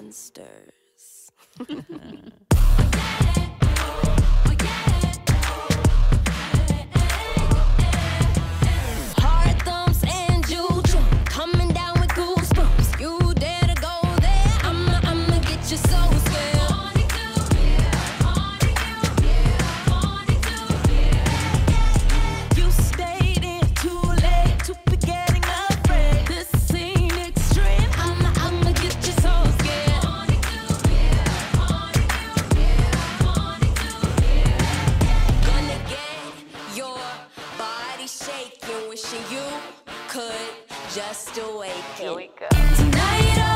monsters. shaking, wishing you could just awaken. Here we go. Tonight. Oh,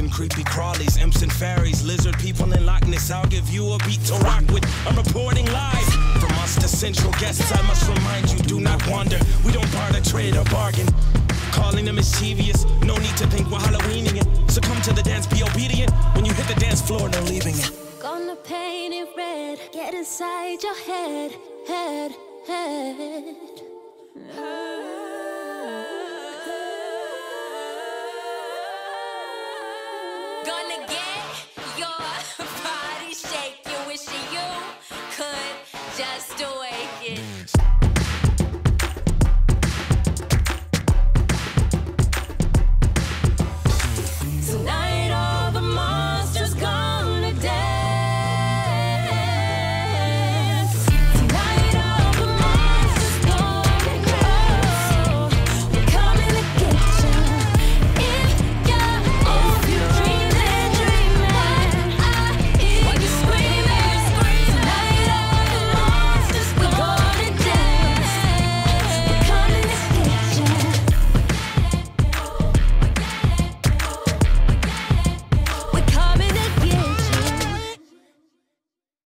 and creepy crawlies, imps and fairies, lizard people in Loch Ness. I'll give you a beat to rock with. I'm reporting live from us to central guests. I must remind you, do not wander. We don't barter, trade, or bargain. Calling them mischievous, no need to think we're Halloweening it. Succumb to the dance, be obedient. When you hit the dance floor, no leaving it. Gonna paint it red, get inside your head, head, head. head. just awaken.